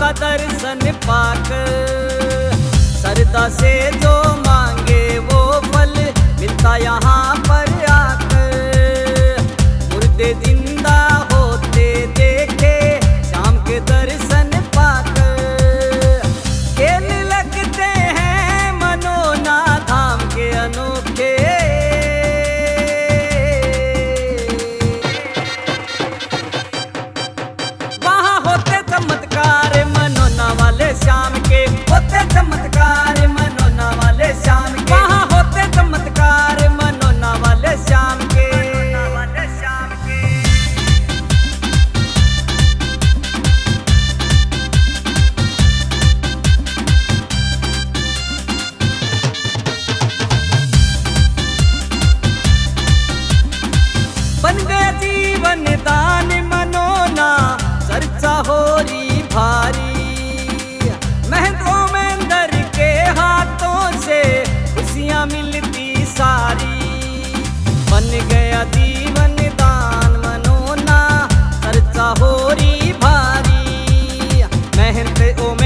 का दर्शन पाक। सरदा से जो मांगे वो फल मिलता यहाँ पर आकर। मुर्दे दिन बन गया जीवन दान मनोना खर्चा हो रही भारी। मेहनत ओम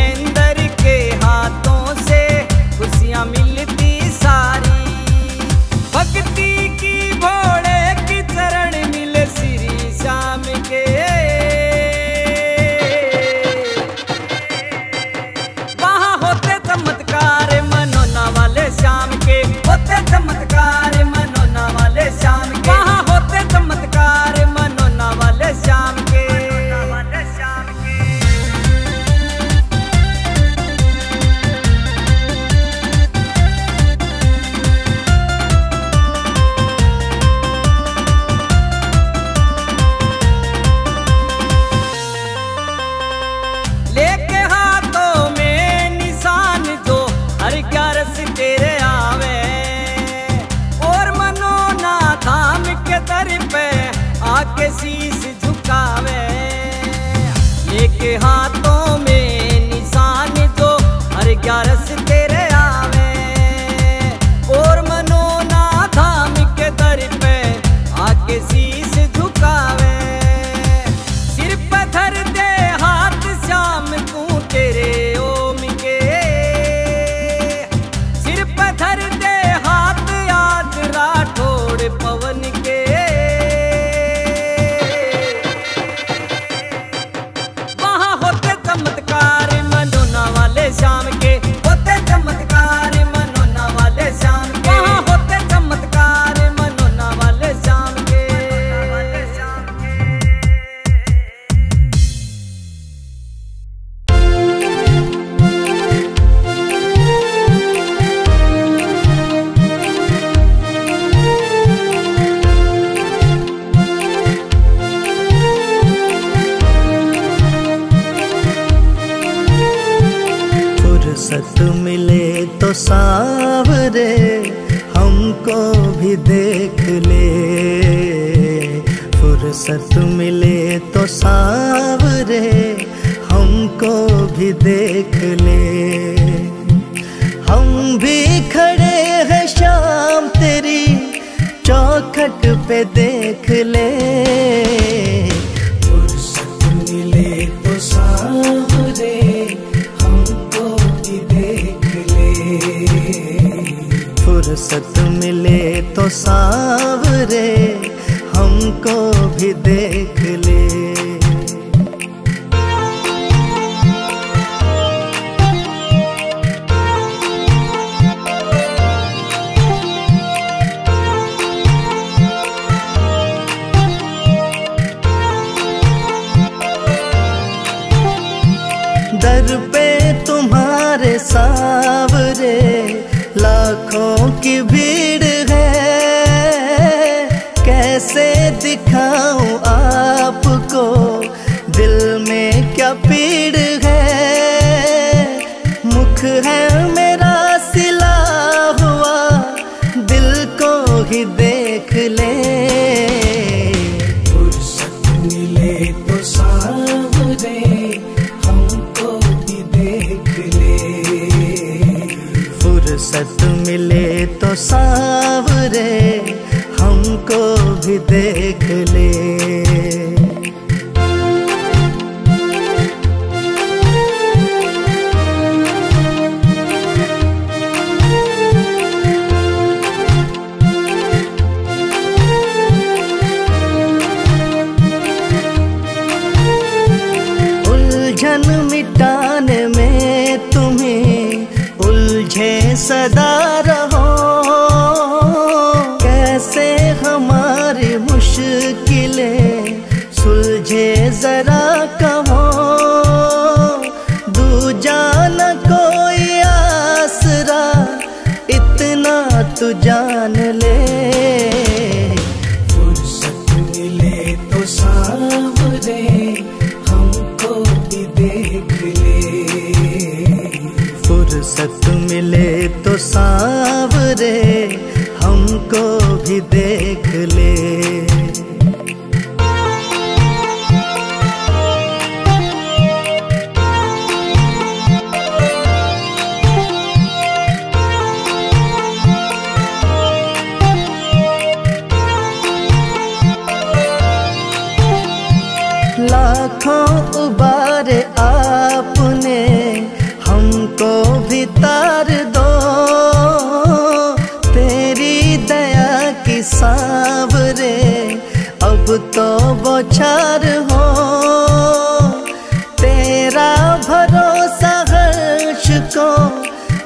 पे देख ले। फुर्सत मिले तो सावरे हमको तो भी देख ले। फुर्सत मिले तो सावरे हमको भी देख ले फुर्सत मिले तो सावरे हमको भी देख ले।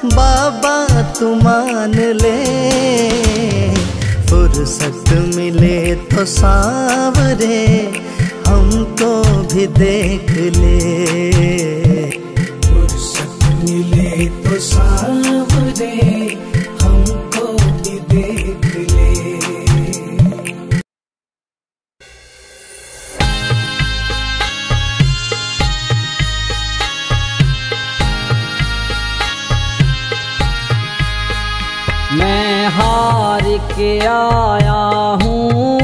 बाबा तू मान ले। फुर्सत मिले तो सावरे, हमको भी देख ले। फुर्सत मिले तो सावरे। हार आया हूँ।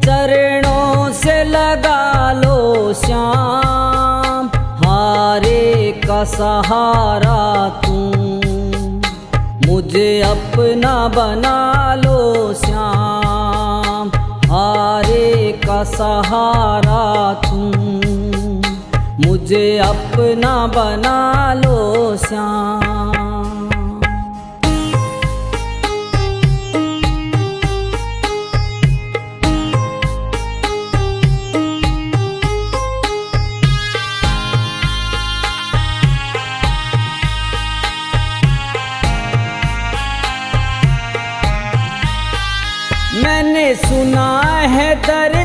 चरणों से लगा लो श्याम। हारे का सहारा तू। मुझे अपना बना लो श्याम। हारे का सहारा तू। मुझे अपना बना लो श्याम। सुना है दर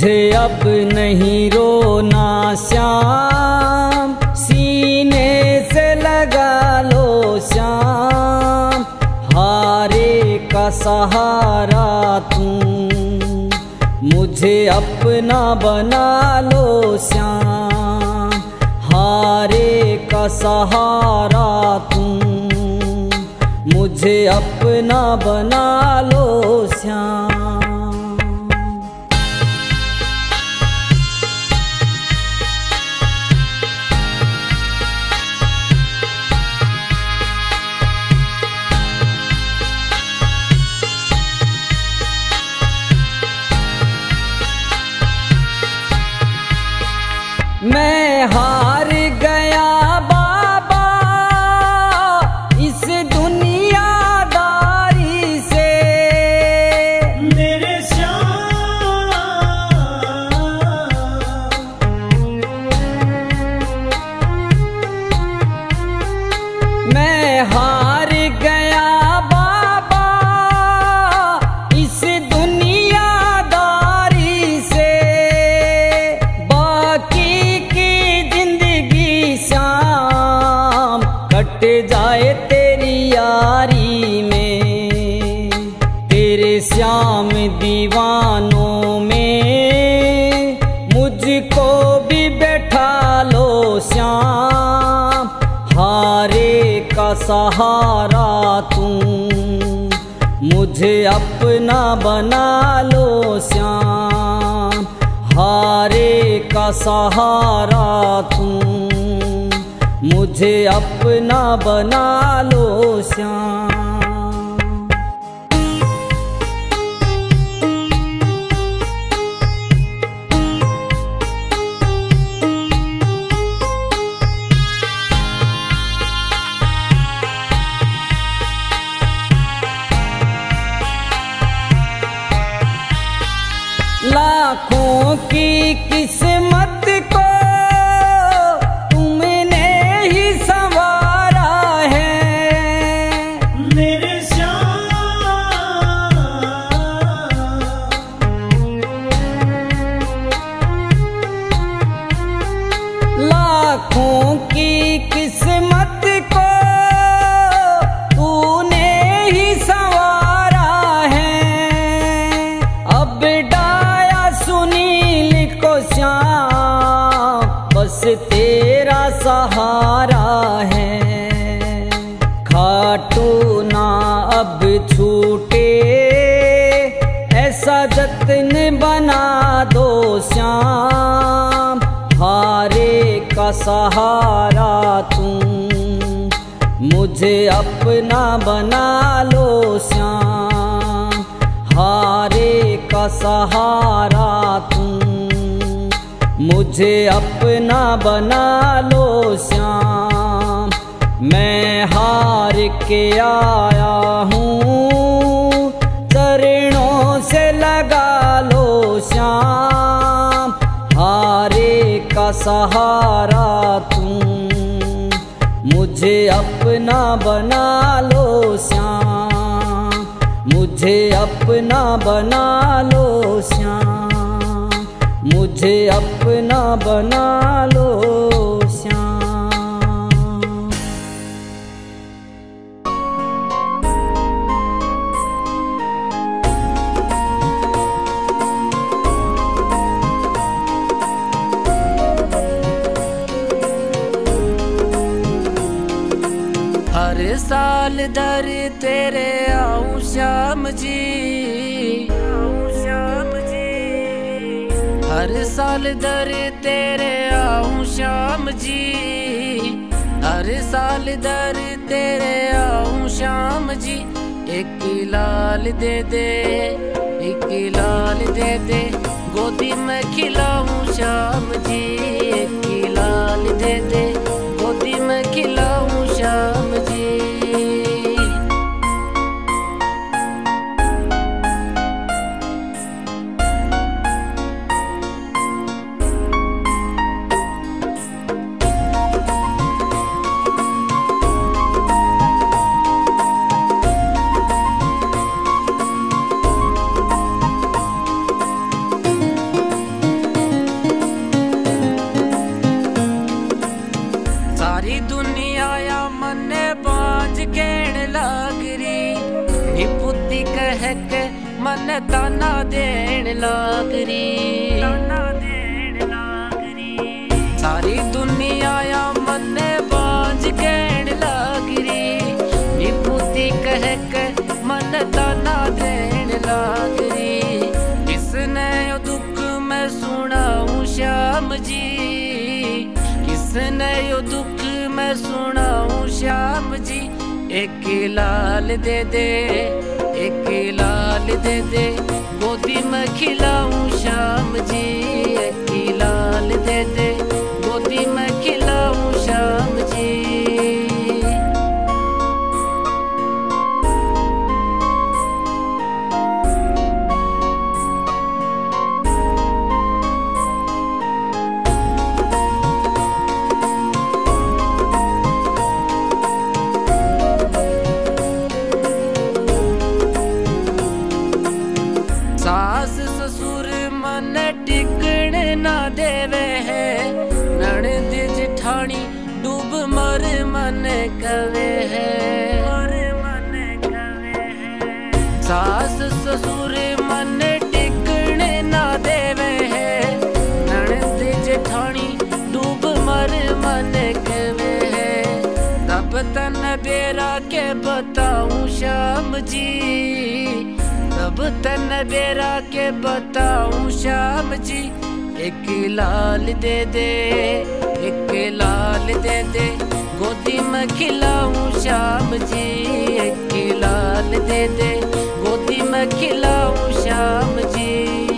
मुझे अब नहीं रोना श्याम। सीने से लगा लो श्याम। हारे का सहारा तू। मुझे अपना बना लो श्याम। हारे का सहारा तू। मुझे अपना बना लो श्याम। सहारा तू। मुझे अपना बना लो श्याम। हारे का सहारा तू। मुझे अपना बना लो श्याम। लाखों की किस्मत तेरा सहारा है। खाटू ना अब छूटे। ऐसा जतन बना दो श्याम। हारे का सहारा तुम। मुझे अपना बना लो श्याम। हारे का सहारा तुम। मुझे अपना बना लो श्याम। मैं हार के आया हूँ। चरणों से लगा लो श्याम। हारे का सहारा तू मुझे अपना बना लो श्याम। मुझे अपना बना लो श्याम। मुझे अपना बना लो हर साल दर तेरे आऊँ श्याम जी। हर साल दर तेरे आऊँ श्याम जी। हर साल दर तेरे आऊँ श्याम जी। एक लाल दे दे, एक लाल दे दे, गोदी में खिलाऊं श्याम जी। एक लाल दे दे, गोदी में खिलाऊं श्याम जी। लागरी सारी दुनिया या मने बाज केण लागरी। निपुति कह के मन ताना देण लागरी। किसने दुख मैं सुनाऊं श्याम जी? किसने यो दुख मैं सुनाऊं श्याम जी? एक लाल दे दे, एक लाल दे दे। गोदी में खिलाऊं श्याम जी एक लाल दे दे। गोदी में सास ससुर मन टिकने ना देवे है। नणंद जेठानी डूब मर मन कवे है। तब तन बेरा के बताऊँ श्याम जी। तब तन बेरा के बताऊँ श्याम जी। एक लाल दे दे, एक लाल दे दे, गोदी में खिलाऊं श्याम जी। एक लाल दे दे खिलाऊं श्याम जी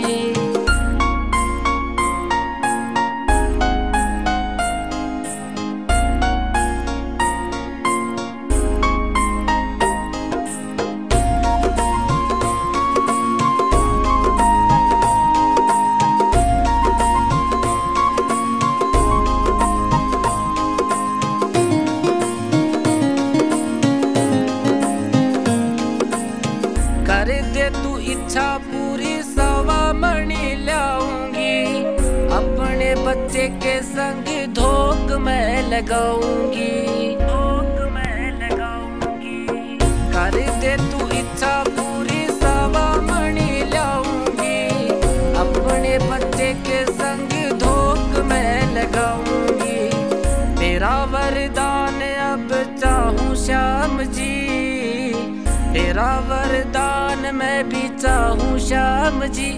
चाहूँ श्याम जी,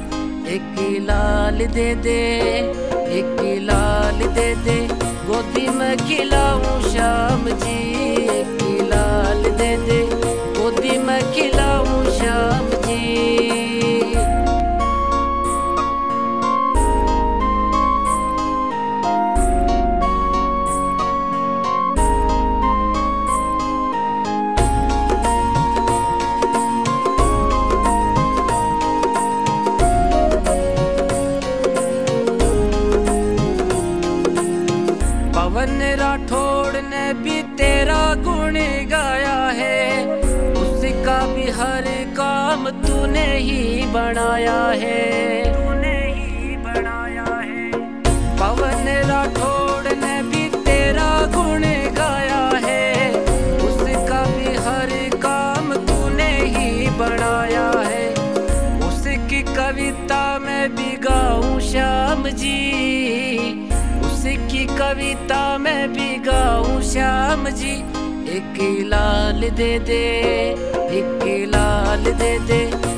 एक लाल दे दे, एक लाल दे दे। गोदी में खिलाऊं श्याम जी, एक लाल दे दे। गोदी में खिलाऊं श्याम जी। बनाया है। तूने ही बनाया है। पवन राठौड़ ने भी तेरा गुण गाया है। उसका भी हर काम तूने ही बनाया है। उसकी कविता में भी गाऊं श्याम जी। उसकी कविता में भी गाऊं श्याम जी। एक लाल दे दे एक लाल दे दे।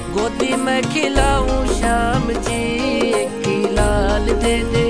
में खिलाऊं शाम जी एक लाल दे दे